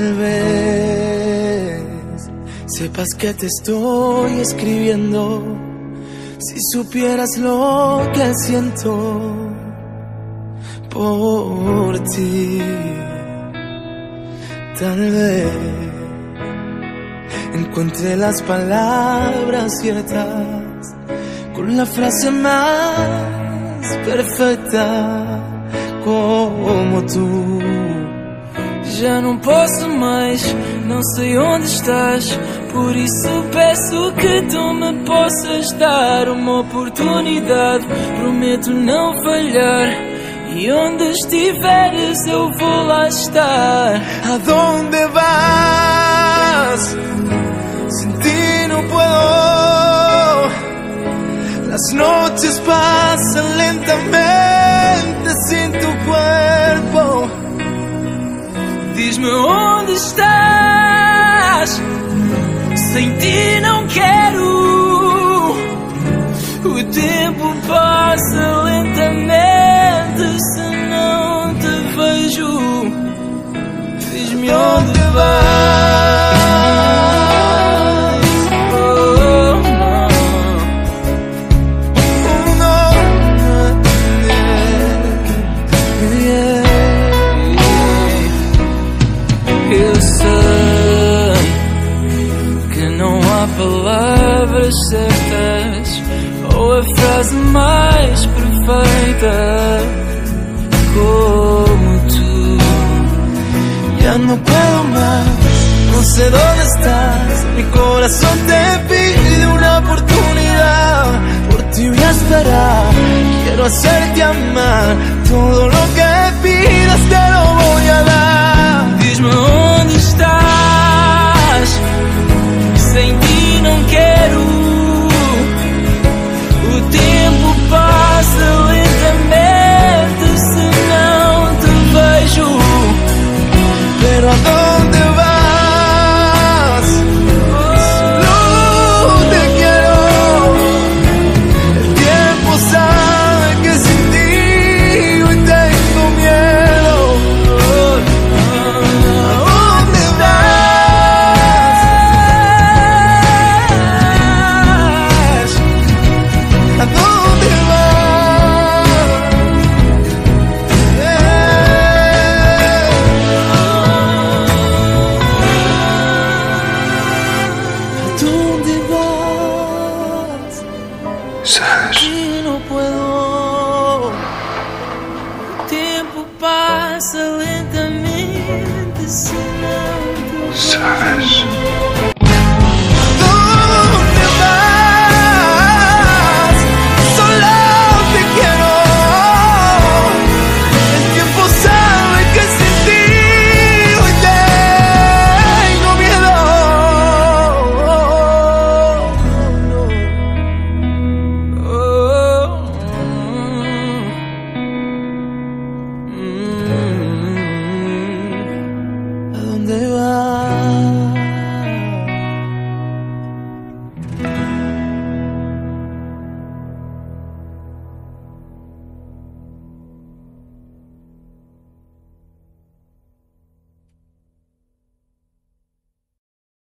Tal vez sepas que te estoy escribiendo. Si supieras lo que siento por ti, tal vez encuentre las palabras ciertas con la frase más perfecta como tú. Já não posso mais, não sei onde estás. Por isso peço que tu me possas dar uma oportunidade. Prometo não falhar. E onde estiveres eu vou lá estar. ¿A dónde me oh. Há palavras certas ou a frase mais perfeita como tu. Ya no puedo más, no sé dónde estás. Mi corazón te pide una oportunidad. Por ti voy a esperar, quiero hacerte amar. Todo lo que others.